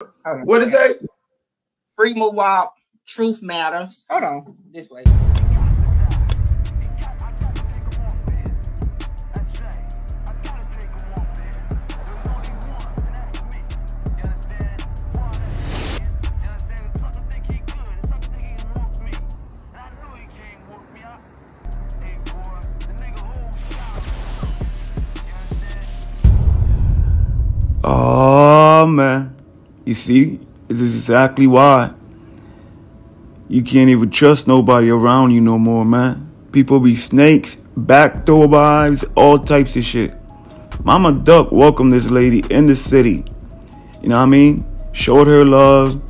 Hold on. What is that? Free Walk, Truth Matters. Hold on. This way. Oh man, you see, this is exactly why you can't even trust nobody around you no more, man. People be snakes, backdoor wives, all types of shit. Mama Duck welcomed this lady in the city. You know what I mean? Showed her love,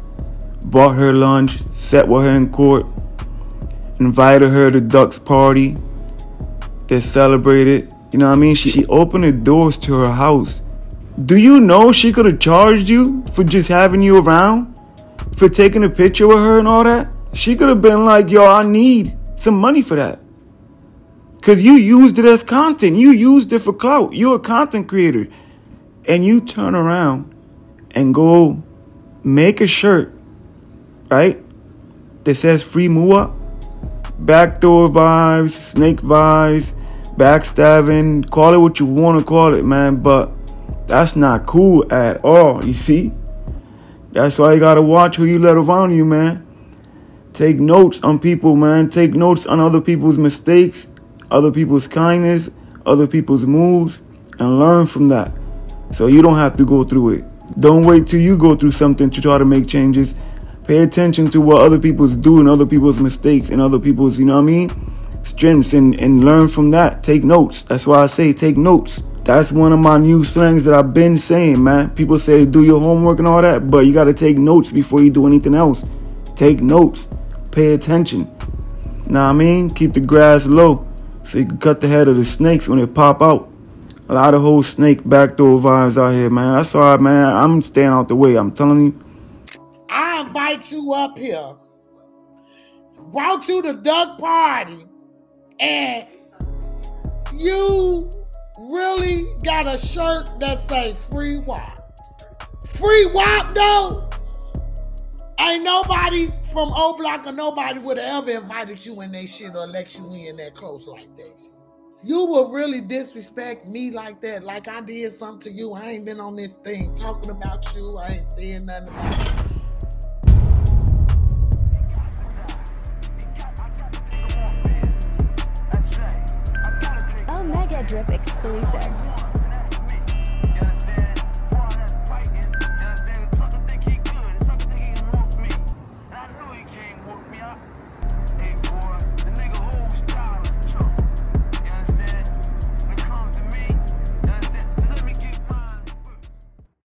bought her lunch, sat with her in court, invited her to Duck's party. They celebrated. You know what I mean? She, she opened the doors to her house. Do you know she could have charged you for just having you around? For taking a picture with her and all that? She could have been like, yo, I need some money for that. Cause you used it as content. You used it for clout. You're a content creator. And you turn around and go make a shirt, right? That says free Muwop, backdoor vibes, snake vibes, backstabbing, call it what you want to call it, man. But that's not cool at all, you see? That's why you gotta watch who you let around you, man. Take notes on people, man. Take notes on other people's mistakes, other people's kindness, other people's moves, and learn from that. So you don't have to go through it. Don't wait till you go through something to try to make changes. Pay attention to what other people's do and other people's mistakes and other people's, you know what I mean? Strengths and, and learn from that. Take notes. That's why I say take notes. That's one of my new slangs that I've been saying, man. People say do your homework and all that, but you got to take notes before you do anything else. Take notes. Pay attention. Know what I mean? Keep the grass low so you can cut the head of the snakes when they pop out. A lot of whole snake backdoor vibes out here, man. That's why, man, I'm staying out the way. I'm telling you. I invite you up here, brought you to Duck Party, and you really got a shirt that say free WAP. Free WAP though. Ain't nobody from O Block or nobody would have ever invited you in their shit or let you in that close like that. You would really disrespect me like that, like I did something to you. I ain't been on this thing talking about you. I ain't saying nothing about you. Drip exclusives.